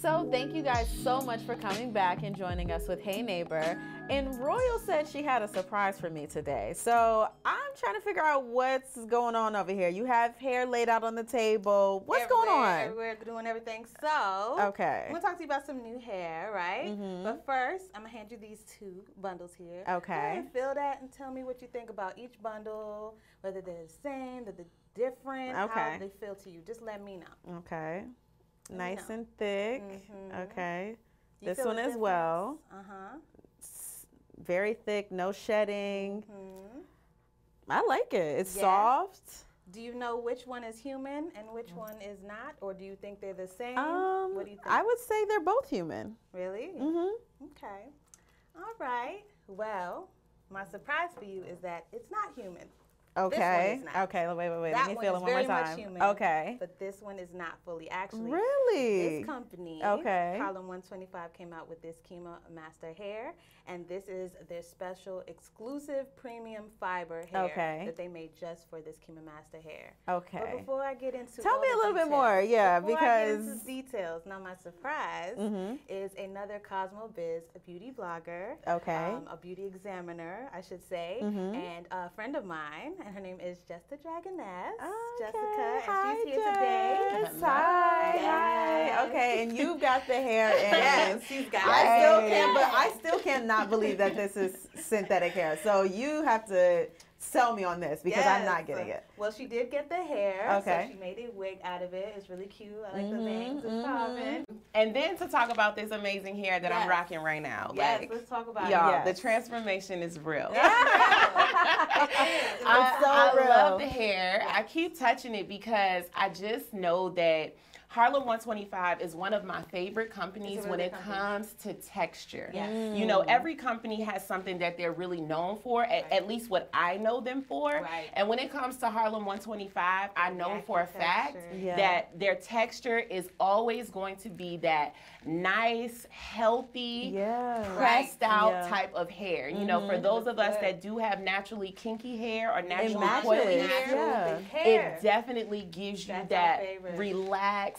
So thank you guys so much for coming back and joining us with Hey Nabor. And Royal said she had a surprise for me today. So I'm trying to figure out what's going on over here. You have hair laid out on the table. What's everywhere, going on? Everywhere doing everything. So Okay. I'm gonna talk to you about some new hair, right? Mhm. But first, I'm gonna hand you these two bundles here. Okay. feel that and tell me what you think about each bundle, whether they're the same, whether they're different, Okay. how they feel to you. Just let me know. Okay. Nice and thick. Mhm. Okay. This one as well. Uh-huh. Very thick, no shedding. hmm I like it. It's Yeah. soft. Do you know which one is human and which one is not, or do you think they're the same? Um, what do you think? I would say they're both human. really? Mm-hmm. Okay. All right. Well, my surprise for you is that it's not human. Okay. Okay. Wait, wait, wait. that Let me feel it one more time. human. Okay. But this one is not fully. Actually, Really? this company, Okay. Harlem 125, came out with this Kima Master hair, and this is their special exclusive premium fiber hair Okay. that they made just for this Kima Master hair. Okay. But before I get into Tell me a little bit more, yeah, before I get into because- details. Now, my surprise Mhm. is another CosmoBiz, a beauty blogger, Okay. um, a beauty examiner, I should say, Mhm. and a friend of mine, and her name is Jessica Dragoness. Okay. Jessica, and Hi, she's here today. Jess. Hi. Hi. Okay, and you've got the hair in. Yes, she's got I still can't. but I still cannot believe that this is synthetic hair. So you have to sell me on this because I'm not getting it. Well, she did get the hair. Okay. So she made a wig out of it. It's really cute. I like Mhm, the bangs. It's mhm. popping. And then to talk about this amazing hair that Yes. I'm rocking right now. Yes, like, let's talk about y'all, Yes. the transformation is real. it. I, so I real. love the hair. I keep touching it because I just know that Harlem 125 is one of my favorite companies It's a when it company. comes to texture. Yes. You know, every company has something that they're really known for, at, Right. at least what I know them for. Right. And when it comes to Harlem 125, I know Exact for a fact. Yeah. that their texture is always going to be that nice, healthy, Yeah. pressed out Yeah. type of hair. You know, for Mhm. those of us that do have naturally kinky hair or naturally matches. coily Natural hair, Yeah. hair. it definitely gives you That's that favorite.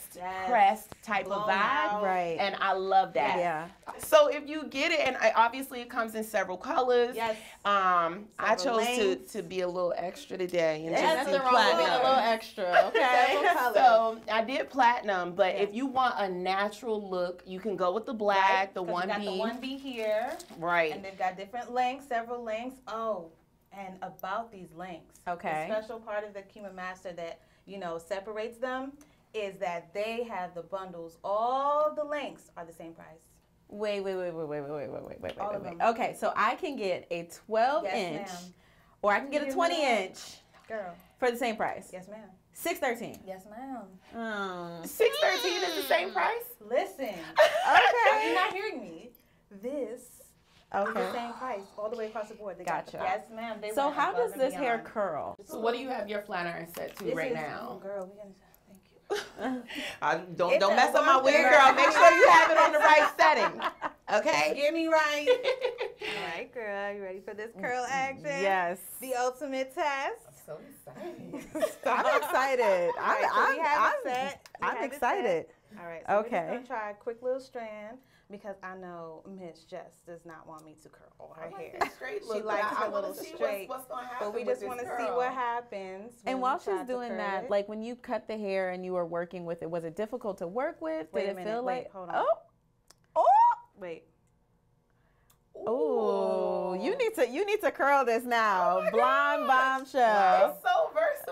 Relaxed, Yes. pressed type of Blown vibe. out. Right. And I love that. yeah. So if you get it, and I, obviously it comes in several colors. Yes. Um, I chose to, lengths. to be a little extra today and Ain't just nothing do wrong with being a little extra, okay? So I did platinum, but Yes. if you want a natural look, you can go with the black, Right? the 'Cause one you got B. the one B here, right. and they've got different lengths, several lengths. Oh, and about these lengths, Okay. The special part of the Kima Master that you know separates them is that they have the bundles. All the lengths are the same price. Wait, wait, wait, wait, wait, wait, wait, wait, wait, All wait, wait. Okay, so I can get a 12 Yes, inch, ma'am. or I can get a 20 ma'am. inch Girl, for the same price. yes, ma'am. 613. Yes, ma'am. Mm. Six thirteen is the same price. Listen, are you Okay. not hearing me? This is the same price all the way across the board. They got the- Gotcha. yes, ma'am. They So how does and this hair curl? So what do you have your flat iron set to This right is- now? Oh, girl, we gonna thank you. I, don't It's don't mess up my one wig, girl. Make sure you have it on the right setting. Okay. Get me right. All right, girl. You ready for this curl mm-hmm. action? Yes. The ultimate test. so excited. I'm excited. I'm, right, so we I'm, have I'm, it set. We I'm excited. Set. All right. So We're just gonna try a quick little strand because I know Miss Jess does not want me to curl her hair. straight She look, likes but her I, I little see straight, What's, what's gonna happen But we just want to see what happens. And while she's doing that, it. like when you cut the hair and you were working with it, was it difficult to work with? Wait Did a it minute, feel wait, like hold oh. on. oh, oh, wait. oh, you need to you need to curl this now, Oh blonde gosh. bombshell. It's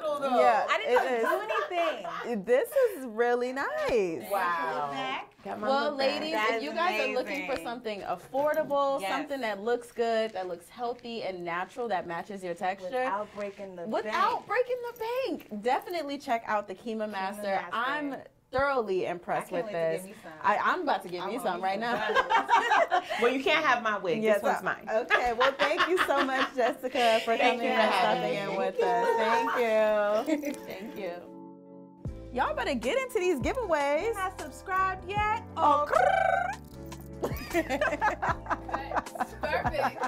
so versatile though. Yeah. I didn't know It you is. do anything. This is really nice. Wow. Back. Well, ladies, That if you guys are looking for something affordable, Yes. something that looks good, that looks healthy and natural, that matches your texture, Without breaking the without bank. breaking the bank, definitely check out the Kima Master. Master. I'm thoroughly impressed I can't with wait to this. give me some. I, I'm about to give I you want some right now. well, you can't have my wig. Yes, this one's I- mine. Okay, well, thank you so much, Jessica, for Thank coming you and stopping in with us. Thank you. Thank you. Y'all better get into these giveaways. not subscribed yet? Oh, Perfect.